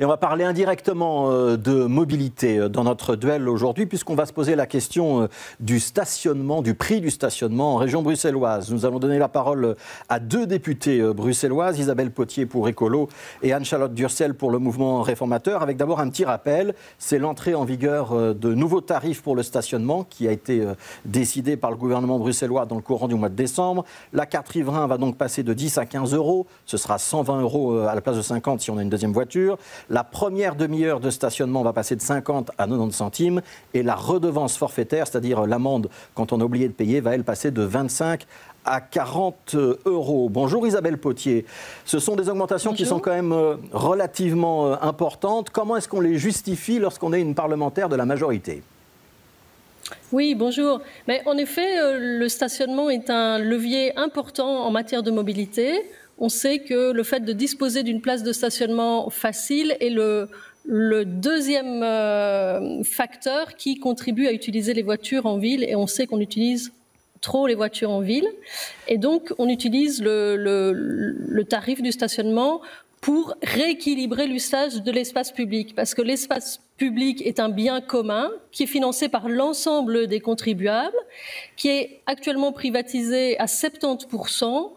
Et on va parler indirectement euh, de mobilité euh, dans notre duel aujourd'hui, puisqu'on va se poser la question euh, du stationnement, du prix du stationnement en région bruxelloise. Nous allons donner la parole à deux députés bruxelloises, Isabelle Potier pour Écolo et Anne-Charlotte Durcel pour le mouvement réformateur, avec d'abord un petit rappel, c'est l'entrée en vigueur de nouveaux tarifs pour le stationnement qui a été décidé par le gouvernement bruxellois dans le courant du mois de décembre. La carte riverain va donc passer de 10 à 15 euros, ce sera 120 euros à la place de 50 si on a une deuxième voiture. La première demi-heure de stationnement va passer de 50 à 90 centimes et la redevance forfaitaire, c'est-à-dire l'amende quand on a oublié de payer, va elle passer de 25 à 40 euros. Bonjour Isabelle Potier. Ce sont des augmentations qui sont quand même euh, relativement euh, importantes. Comment est-ce qu'on les justifie lorsqu'on est une parlementaire de la majorité? Oui, bonjour. Mais en effet, euh, le stationnement est un levier important en matière de mobilité on sait que le fait de disposer d'une place de stationnement facile est le, deuxième euh, facteur qui contribue à utiliser les voitures en ville et on sait qu'on utilise trop les voitures en ville et donc on utilise le, tarif du stationnement pour rééquilibrer l'usage de l'espace public parce que l'espace public est un bien commun qui est financé par l'ensemble des contribuables, qui est actuellement privatisé à 70%.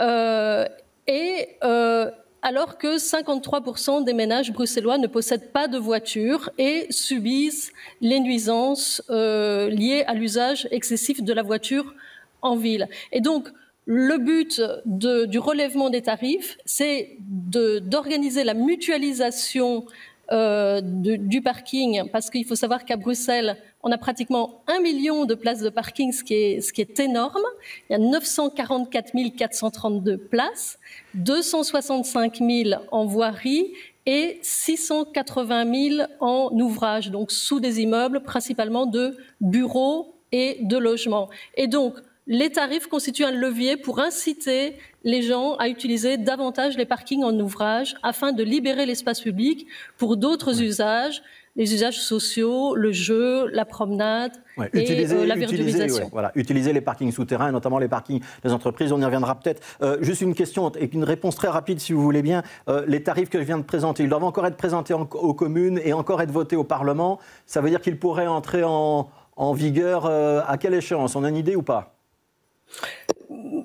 Euh, et euh, alors que 53% des ménages bruxellois ne possèdent pas de voiture et subissent les nuisances euh, liées à l'usage excessif de la voiture en ville. Et donc, le but du relèvement des tarifs, c'est d'organiser la mutualisation euh, du parking, parce qu'il faut savoir qu'à Bruxelles, on a pratiquement un million de places de parking, ce qui est, ce qui est énorme. Il y a 944 432 places, 265 000 en voirie et 680 000 en ouvrage, donc sous des immeubles, principalement de bureaux et de logements. Et donc, les tarifs constituent un levier pour inciter les gens à utiliser davantage les parkings en ouvrage afin de libérer l'espace public pour d'autres usages, les usages sociaux, le jeu, la promenade et euh, la virtualisation. voilà, utiliser les parkings souterrains, notamment les parkings des entreprises. On y reviendra peut-être. Euh, juste une question et une réponse très rapide, si vous voulez bien. Euh, les tarifs que je viens de présenter, ils doivent encore être présentés aux communes et encore être votés au Parlement. Ça veut dire qu'ils pourraient entrer en, en vigueur à quelle échéance? On a une idée ou pas?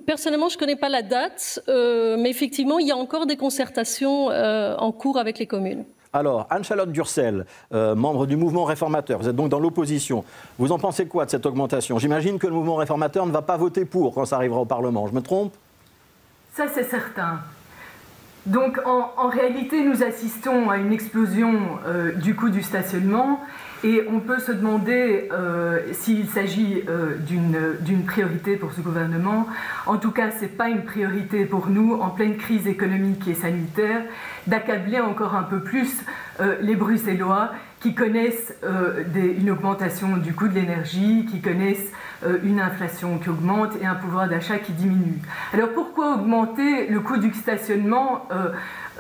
Personnellement, je ne connais pas la date, euh, mais effectivement, il y a encore des concertations euh, en cours avec les communes. Alors, Anne-Charlotte Durcel, euh, membre du mouvement réformateur, vous êtes donc dans l'opposition. Vous en pensez quoi de cette augmentation? J'imagine que le mouvement réformateur ne va pas voter pour quand ça arrivera au Parlement. Je me trompe? Ça, c'est certain. Donc, en, réalité, nous assistons à une explosion du coût du stationnement et on peut se demander euh, s'il s'agit euh, d'une priorité pour ce gouvernement. En tout cas, ce n'est pas une priorité pour nous, en pleine crise économique et sanitaire, d'accabler encore un peu plus euh, les Bruxellois qui connaissent une augmentation du coût de l'énergie, qui connaissent une inflation qui augmente et un pouvoir d'achat qui diminue. Alors pourquoi augmenter le coût du stationnement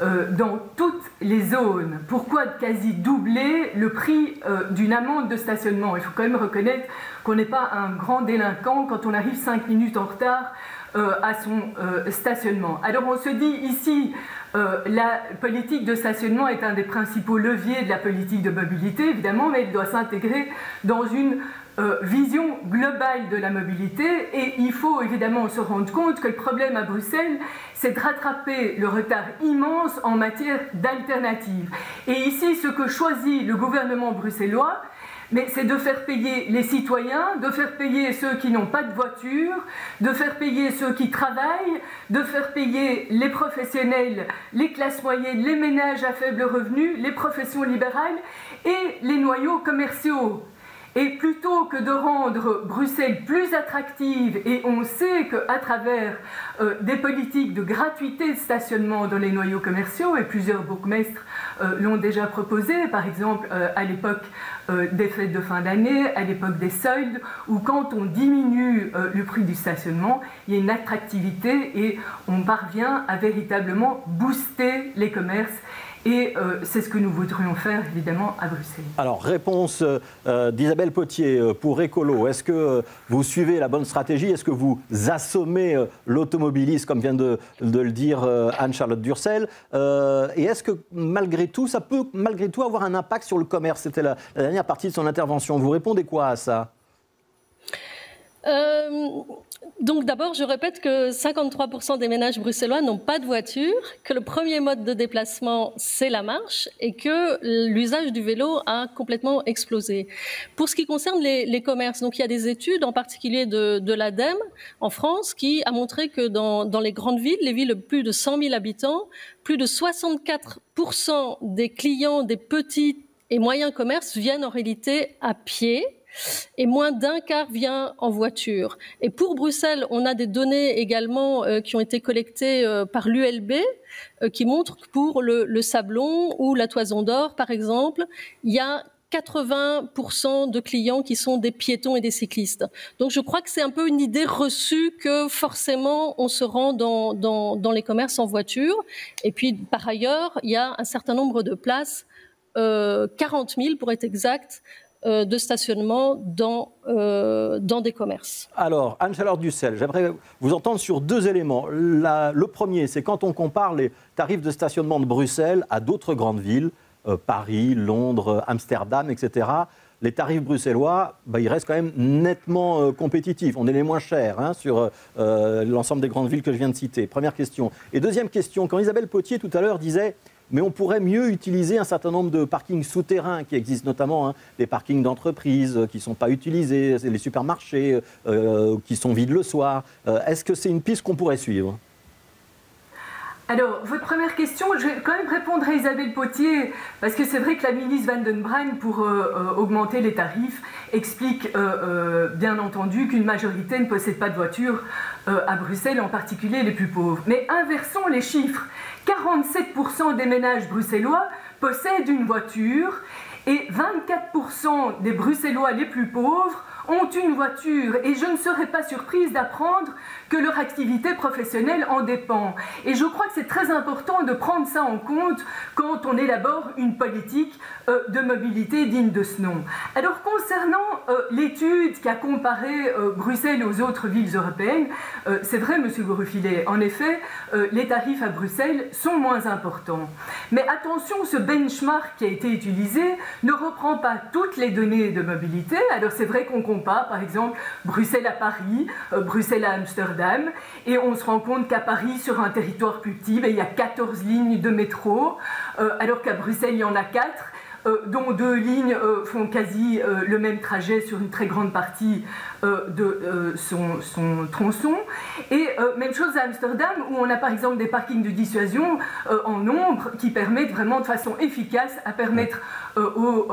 euh, dans toutes les zones? Pourquoi quasi doubler le prix euh, d'une amende de stationnement? Il faut quand même reconnaître qu'on n'est pas un grand délinquant quand on arrive 5 minutes en retard euh, à son stationnement. Alors on se dit ici, la politique de stationnement est un des principaux leviers de la politique de mobilité, évidemment, mais elle doit s'intégrer dans une euh, vision globale de la mobilité et il faut évidemment se rendre compte que le problème à Bruxelles, c'est de rattraper le retard immense en matière d'alternatives. Et ici, ce que choisit le gouvernement bruxellois, mais c'est de faire payer les citoyens, de faire payer ceux qui n'ont pas de voiture, de faire payer ceux qui travaillent, de faire payer les professionnels, les classes moyennes, les ménages à faible revenu, les professions libérales et les noyaux commerciaux. Et plutôt que de rendre Bruxelles plus attractive, et on sait qu'à travers euh, des politiques de gratuité de stationnement dans les noyaux commerciaux, et plusieurs bourgmestres euh, l'ont déjà proposé, par exemple euh, à l'époque des fêtes de fin d'année, à l'époque des soldes, où quand on diminue le prix du stationnement, il y a une attractivité et on parvient à véritablement booster les commerces Et euh, c'est ce que nous voudrions faire, évidemment, à Bruxelles. Alors, réponse euh, d'Isabelle Potier pour Écolo. Est-ce que vous suivez la bonne stratégie? Est-ce que vous assommez l'automobiliste, comme vient de, le dire Anne-Charlotte Durcel Et est-ce que, malgré tout, ça peut, malgré tout, avoir un impact sur le commerce? C'était la, dernière partie de son intervention. Vous répondez quoi à ça? Donc d'abord, je répète que 53% des ménages bruxellois n'ont pas de voiture, que le premier mode de déplacement, c'est la marche, et que l'usage du vélo a complètement explosé. Pour ce qui concerne les, commerces, donc il y a des études, en particulier de, l'ADEME en France, qui a montré que dans, dans les grandes villes, les villes de plus de 100 000 habitants, plus de 64% des clients des petits et moyens commerces viennent en réalité à pied et moins d'un quart vient en voiture. Et pour Bruxelles, on a des données également euh, qui ont été collectées euh, par l'ULB euh, qui montrent que pour le, Sablon ou la Toison d'Or, par exemple, il y a 80% de clients qui sont des piétons et des cyclistes. Donc je crois que c'est un peu une idée reçue que forcément on se rend dans, les commerces en voiture. Et puis par ailleurs, il y a un certain nombre de places, 40 000 pour être exact, de stationnement dans, euh, dans des commerces. Alors, Anne-Chaleur Dussel, j'aimerais vous entendre sur deux éléments. le premier, c'est quand on compare les tarifs de stationnement de Bruxelles à d'autres grandes villes, euh, Paris, Londres, Amsterdam, etc., les tarifs bruxellois, bah, ils restent quand même nettement compétitifs. On est les moins chers hein, sur l'ensemble des grandes villes que je viens de citer. Première question. Et deuxième question, quand Isabelle Potier tout à l'heure disait mais on pourrait mieux utiliser un certain nombre de parkings souterrains qui existent, notamment hein, des parkings d'entreprises qui ne sont pas utilisés, les supermarchés euh, qui sont vides le soir. Euh, est-ce que c'est une piste qu'on pourrait suivre? Alors, votre première question, je vais quand même répondre à Isabelle Potier, parce que c'est vrai que la ministre Van den pour euh, augmenter les tarifs, explique bien entendu qu'une majorité ne possède pas de voiture à Bruxelles, en particulier les plus pauvres. Mais inversons les chiffres. 47% des ménages bruxellois possèdent une voiture et 24% des Bruxellois les plus pauvres ont une voiture et je ne serais pas surprise d'apprendre que leur activité professionnelle en dépend. Et je crois que c'est très important de prendre ça en compte quand on élabore une politique euh, de mobilité digne de ce nom. Alors concernant euh, l'étude qui a comparé euh, Bruxelles aux autres villes européennes, c'est vrai, Monsieur Gourfilet, en effet, les tarifs à Bruxelles sont moins importants. Mais attention, ce benchmark qui a été utilisé ne reprend pas toutes les données de mobilité. Alors c'est vrai qu'on compare, par exemple, Bruxelles à Paris, Bruxelles à Amsterdam, et on se rend compte qu'à Paris, sur un territoire plus petit, ben, il y a 14 lignes de métro, euh, alors qu'à Bruxelles, il y en a 4. Euh, dont deux lignes euh, font quasi le même trajet sur une très grande partie de son, son, tronçon. Et même chose à Amsterdam, où on a par exemple des parkings de dissuasion en nombre qui permettent vraiment de façon efficace à permettre aux,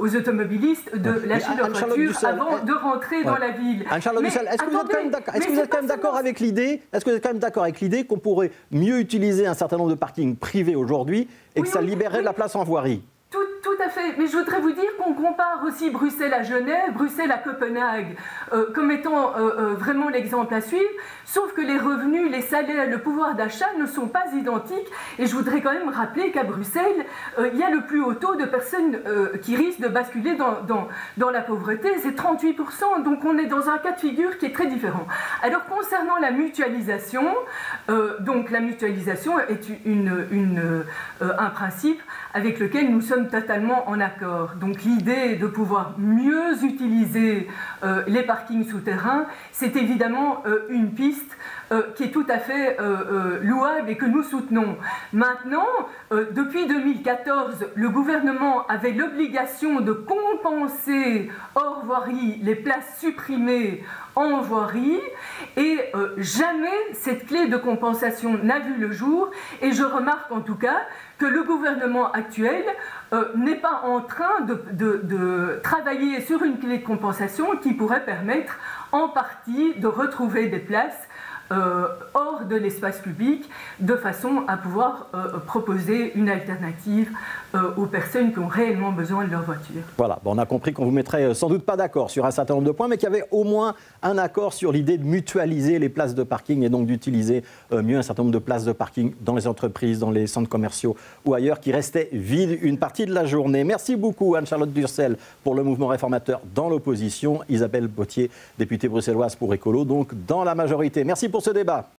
aux, automobilistes de lâcher leur voiture avant de rentrer dans la ville. Anne-Charlotte est-ce que vous êtes quand même d'accord avec l'idée Est-ce que vous êtes quand même d'accord avec l'idée qu'on pourrait mieux utiliser un certain nombre de parkings privés aujourd'hui et que ça libérerait de la place en voirie. Tout à fait. Mais je voudrais vous dire qu'on compare aussi Bruxelles à Genève, Bruxelles à Copenhague, euh, comme étant euh, euh, vraiment l'exemple à suivre. Sauf que les revenus, les salaires, le pouvoir d'achat ne sont pas identiques. Et je voudrais quand même rappeler qu'à Bruxelles, il y a le plus haut taux de personnes qui risquent de basculer dans, la pauvreté. C'est 38%. Donc on est dans un cas de figure qui est très différent. Alors concernant la mutualisation, donc la mutualisation est un principe avec lequel nous sommes totalement en accord. Donc l'idée de pouvoir mieux utiliser euh, les parkings souterrains, c'est évidemment euh, une piste euh, qui est tout à fait louable et que nous soutenons. Maintenant, depuis 2014, le gouvernement avait l'obligation de compenser hors voirie les places supprimées en voirie et jamais cette clé de compensation n'a vu le jour et je remarque en tout cas que le gouvernement actuel euh, n'est pas en train de, travailler sur une clé de compensation qui pourrait permettre en partie de retrouver des places hors hors de l'espace public de façon à pouvoir proposer une alternative aux personnes qui ont réellement besoin de leur voiture. Voilà, bon, on a compris qu'on vous mettrait sans doute pas d'accord sur un certain nombre de points, mais qu'il y avait au moins un accord sur l'idée de mutualiser les places de parking et donc d'utiliser mieux un certain nombre de places de parking dans les entreprises, dans les centres commerciaux ou ailleurs qui restaient vides une partie de la journée. Merci beaucoup Anne-Charlotte Durcel pour le mouvement réformateur dans l'opposition, Isabelle Bautier, députée bruxelloise pour Écolo, donc dans la majorité. Merci pour ce débat.